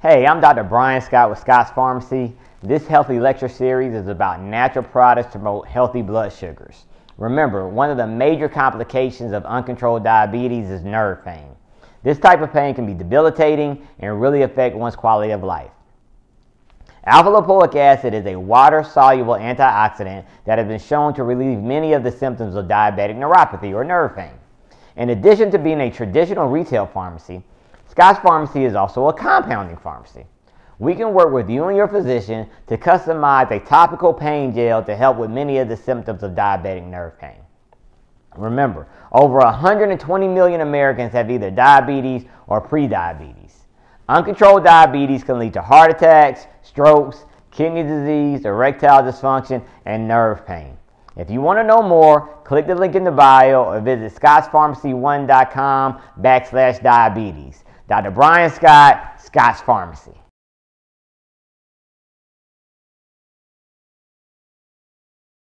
Hey, I'm Dr. Brian Scott with Scott's Pharmacy. This healthy lecture series is about natural products to promote healthy blood sugars. Remember, one of the major complications of uncontrolled diabetes is nerve pain. This type of pain can be debilitating and really affect one's quality of life. Alpha lipoic acid is a water soluble antioxidant that has been shown to relieve many of the symptoms of diabetic neuropathy or nerve pain. In addition to being a traditional retail pharmacy, Scott's Pharmacy is also a compounding pharmacy. We can work with you and your physician to customize a topical pain gel to help with many of the symptoms of diabetic nerve pain. Remember, over 120 million Americans have either diabetes or prediabetes. Uncontrolled diabetes can lead to heart attacks, strokes, kidney disease, erectile dysfunction, and nerve pain. If you want to know more, click the link in the bio or visit scottspharmacy1.com backslash diabetes. Dr. Brian Scott, Scott's Pharmacy.